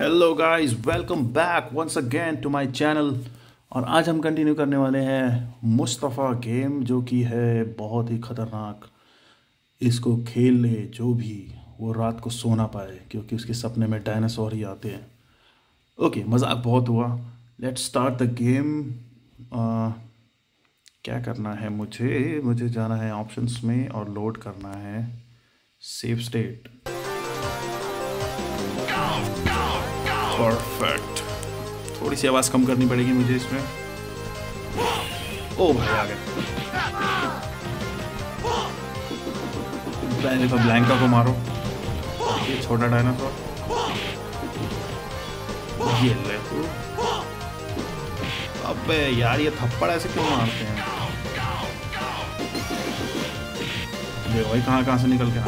Hello guys welcome back once again to my channel और आज हम कंटिन्यू करने वाले हैं मुस्तफ़ा गेम, जो कि है बहुत ही ख़तरनाक। इसको खेल ले जो भी वो रात को सोना पाए, क्योंकि उसके सपने में डायनासोर ही आते हैं। ओके मज़ाक बहुत हुआ। लेट्स स्टार्ट द गेम क्या करना है मुझे? मुझे जाना है ऑप्शंस में और लोड करना है। सेफ़ स्टेट परफेक्ट थोड़ी सी आवाज़ कम करनी पड़ेगी मुझे इसमें। ओ भाई, आ गए तो ब्लैंका को मारो। ये छोटा डायनासोर ये ले। अबे यार, ये थप्पड़ ऐसे क्यों मारते हैं? भाई कहाँ कहाँ से निकल के आ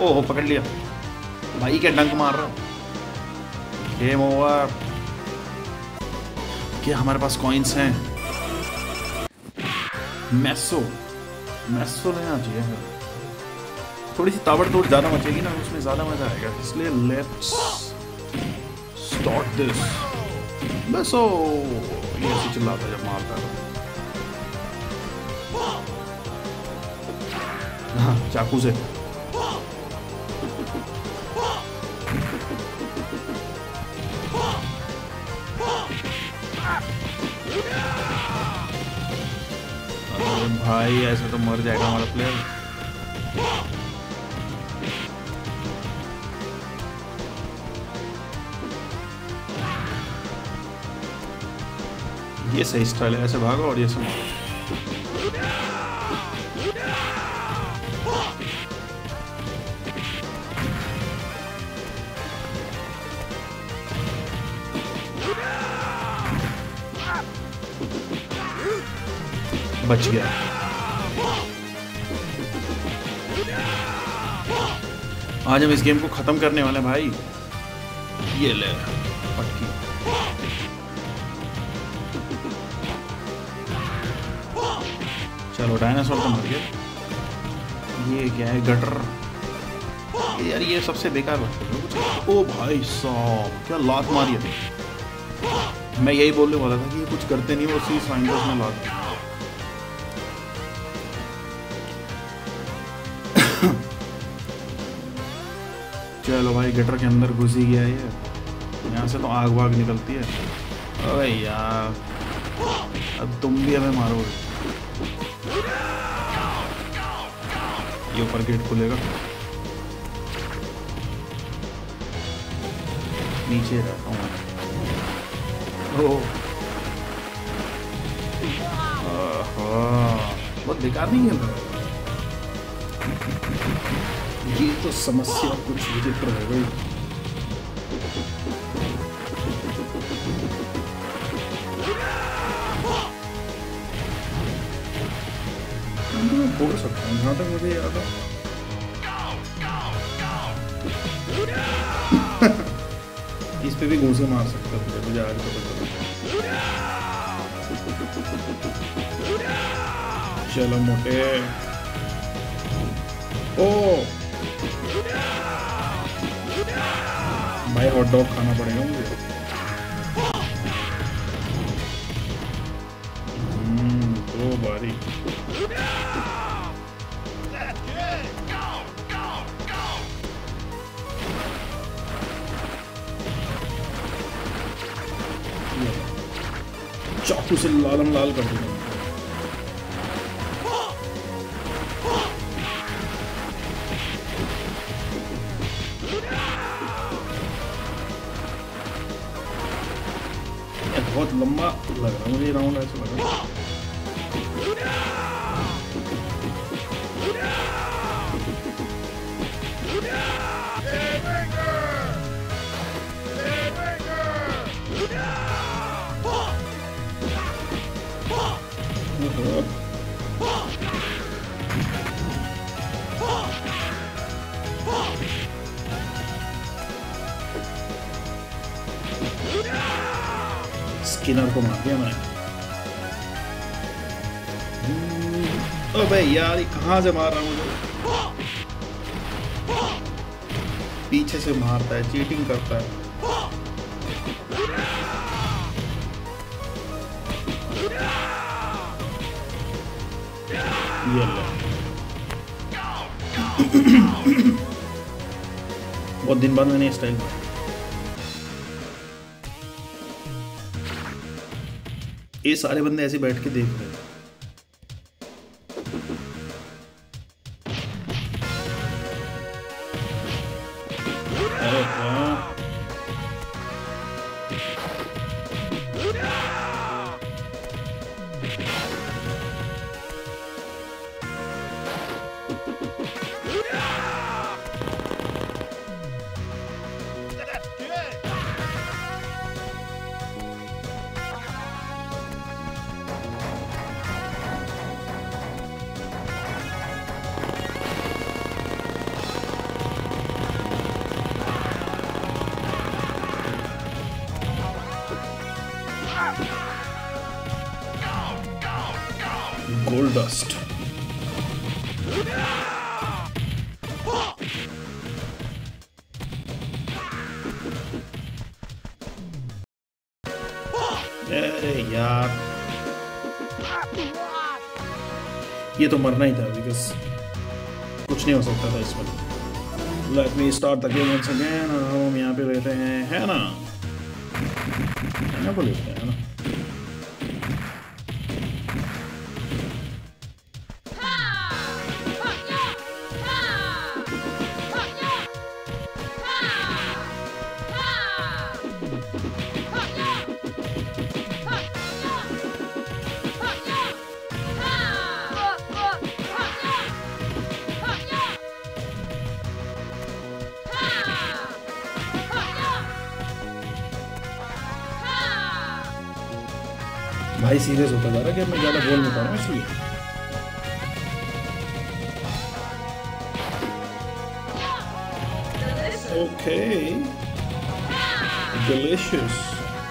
ओहो, पकड़ लिया। भाई, क्या डंक मार रहा गेम ओवर क्या हमारे पास कॉइन्स हैं? मैसो मैसो लेना चाहिए थोड़ी सी ताबड़ तोड़ ज़्यादा मचेगी ना, उसमें ज़्यादा मज़ा आएगा। इसलिए लेट्स स्टार्ट दिस मैसो ये ऐसे चिल्लाता जब मारता है। हाँ चाकू से। भाई, ऐसा तो मर जाएगा हमारा प्लेयर ये सही स्टाइल है, ऐसे भागो और ये सब। बच गया। आज हम इस गेम को खत्म करने वाले हैं भाई। ये ले। पटकी चलो डायनासोर तो मर गए ये क्या है गटर यार, ये सबसे बेकार बात ओ भाई साहब, क्या लात मारी है? मैं यही बोलने वाला था कि ये कुछ करते नहीं, वो उसी साइंटिस्ट में लात चलो भाई, गटर के अंदर घुस ही गया ये। यहाँ से तो आग वाग निकलती है। अरे यार, अब तुम भी हमें मारोगे। ये ऊपर गेट खुलेगा। नीचे रहता हूँ बहुत बेकार नहीं है ये तो समस्या कुछ विचित्र हो गई बोल सकता हूँ जहाँ तक मुझे याद है। इस पे भी घूसे मार सकता हूँ मुझे आज पता चला चलो मोटे। ओ! भाई हॉट डॉग खाना पड़ेगा मुझे। हम्म, दो बारी चाकू से लालम लाल कर दूँगा। बहुत लंबा लग रहा है मुझे राउंड ऐसा लग रहा है। स्किनर को मार दिया मैंने। अबे यार, ये कहाँ से मार रहा हूँ? पीछे से मारता है चीटिंग करता है। ये ले। बहुत दिन बाद मैंने स्टाइल ये सारे बंदे ऐसे बैठ के देख रहे हैं। gold dust. ये तो मरना ही था बिकॉज़ कुछ नहीं हो सकता था इसमें let me start the game once again हम यहाँ पे रहते हैं, है ना? है ना, बोले? है ना? भाई सीरियस होता जा रहा है कि मैं ज़्यादा बोल नहीं पा रहा हूँ, इसलिए। ओके डिलीशियस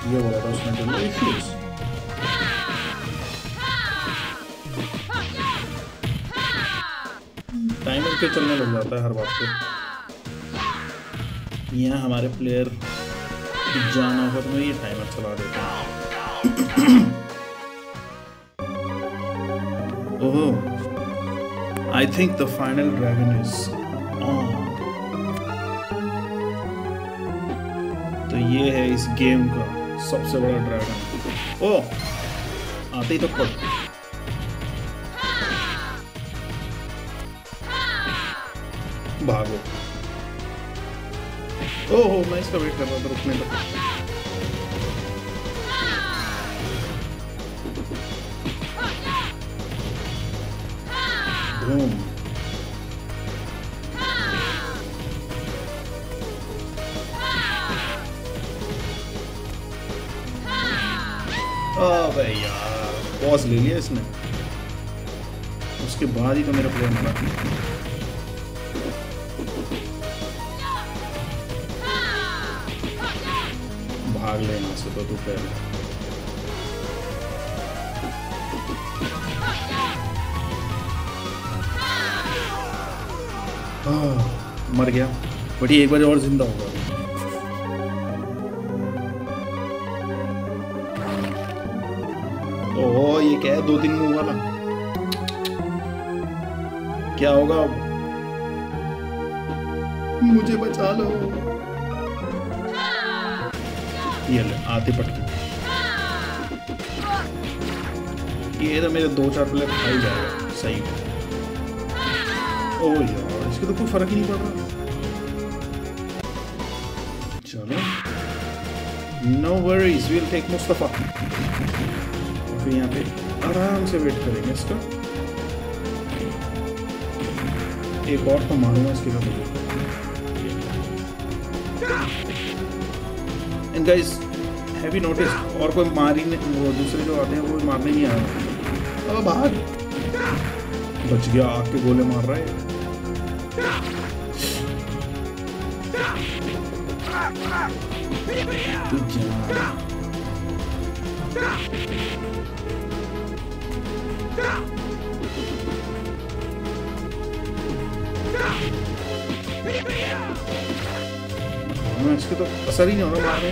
ये बोला था उसने डिलीशियस टाइमर पे चलने लग जाता है हर बात पे। यहाँ हमारे प्लेयर जाना होगा तो मैं ये टाइमर चला देता हूँ। Oh, I think the final dragon is on. तो ये है इस गेम का सबसे बड़ा ड्रैगन ओ आते ही तो पड़ भागो. ओहो मैं इसका वेट कर रहा था रुकने Boom. अबे यार। पॉज ले लिया इसने। उसके बाद ही तो मेरा प्लेयर मरा। भाग लेना से तो तू पहले। मर गया। बट ये एक बार और ज़िंदा होगा। ओह, ये क्या है? दो तीन मुँह वाला। क्या होगा अब? मुझे बचा लो। ये ले, आते पटके। ये तो मेरे दो चार प्लेयर खा ही। जाएगा सही। ओ यार इसके तो कोई फ़र्क ही नहीं पड़ रहा। चलो। No worries will take Mustafa फिर यहाँ पे आराम से वेट करेंगे इसका। एक और तो मारूँगा इसके बाद एंड गाइस हैव नोटिस और कोई मार ही नहीं, वो दूसरे जो आते हैं, वो मारने नहीं आ रहे अब भाग बच गया, आग के गोले मार रहा है। तू जा हाँ इसके तो असर ही नहीं हो रहा मारने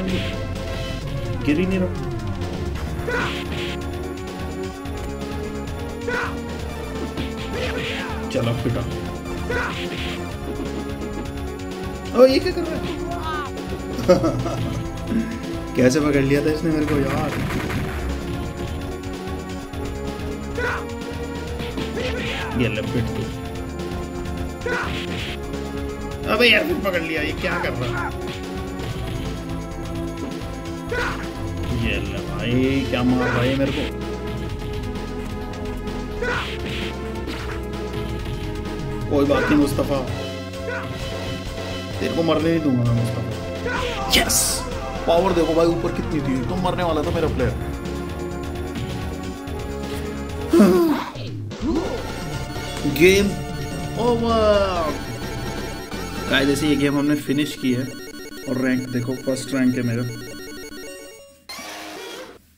ओ ये क्या कर रहा है? कैसे पकड़ लिया था इसने मेरे को? यार। ये ले पिट तू अबे यार, फिर पकड़ लिया। ये क्या कर रहा है? ये भाई, क्या मार भाई मेरे को? कोई बात नहीं मुस्तफ़ा। तेरे को मरने नहीं दूँगा मैं मुस्तफ़ा। यस पावर देखो भाई ऊपर कितनी थी। तुम मरने वाला था मेरा प्लेयर गेम ओवर गाइस जैसे ये गेम हमने फिनिश की है और रैंक देखो फ़र्स्ट रैंक है मेरा।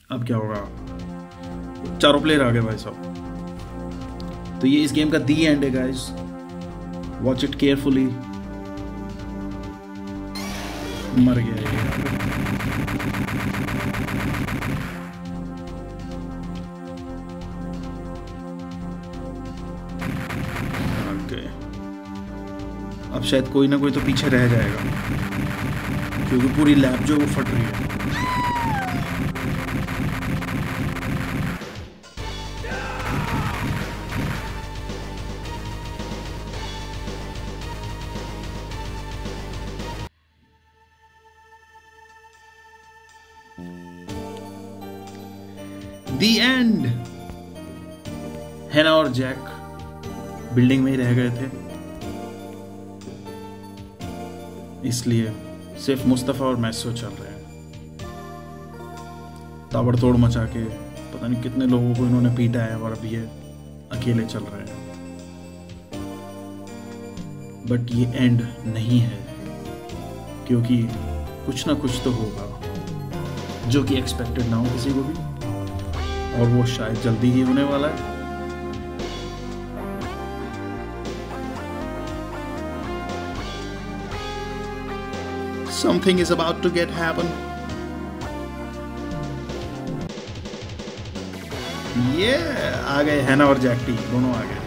अब क्या होगा? चारों प्लेयर आ गए भाई साहब। तो ये इस गेम का दी एंड है गाइस वॉच इट केयरफुली मर गया अब शायद कोई ना कोई तो पीछे रह जाएगा, क्योंकि पूरी लैब जो वो फट रही है। हैना और जैक बिल्डिंग में ही रह गए थे। इसलिए सिर्फ़ मुस्तफ़ा और मैसो चल रहे हैं। ताबड़तोड़ मचा के पता नहीं कितने लोगों को इन्होंने पीटा है और अब ये अकेले चल रहे हैं। बट ये एंड नहीं है, क्योंकि कुछ ना कुछ तो होगा, जो कि एक्सपेक्टेड ना हो किसी को भी। और वो शायद जल्दी ही होने वाला है। Something is about to get happen. ये आ गए हैना और जैक्टी दोनों आ गए।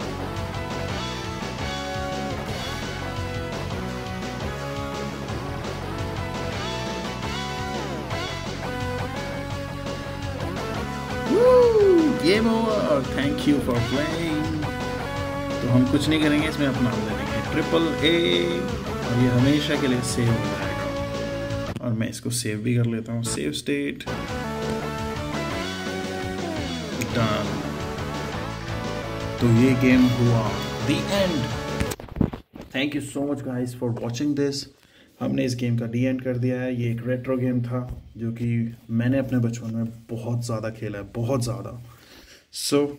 Game over thank you for playing तो हम कुछ नहीं करेंगे, इसमें अपना देंगे ट्रिपल ए और ये हमेशा के लिए सेव हो। और मैं इसको सेव भी कर लेता हूँ। सेव स्टेट डन तो ये गेम हुआ. The end thank you so much guys for watching this हमने इस गेम का डी एंड कर दिया है। ये एक रेट्रो गेम था जो कि मैंने अपने बचपन में बहुत ज़्यादा खेला है बहुत ज़्यादा। सो so,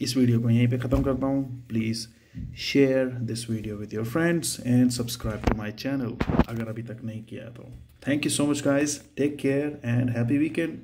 इस वीडियो को यहीं पे ख़त्म करता हूँ। Please share this video with your friends and subscribe to my channel अगर अभी तक नहीं किया तो thank you so much guys take care and happy weekend